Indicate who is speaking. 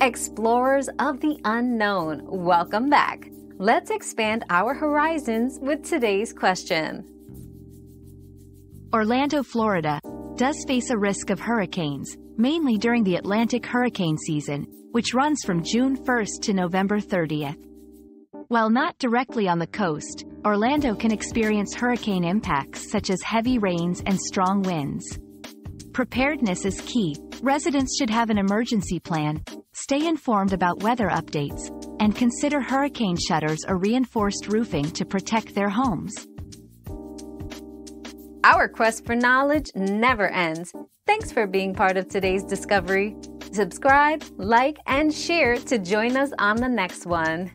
Speaker 1: Explorers of the unknown, welcome back. Let's expand our horizons with today's question.
Speaker 2: Orlando, Florida, does face a risk of hurricanes, mainly during the Atlantic hurricane season, which runs from June 1st to November 30th. While not directly on the coast, Orlando can experience hurricane impacts such as heavy rains and strong winds. Preparedness is key. Residents should have an emergency plan, stay informed about weather updates, and consider hurricane shutters or reinforced roofing to protect their homes.
Speaker 1: Our quest for knowledge never ends. Thanks for being part of today's discovery. Subscribe, like, and share to join us on the next one.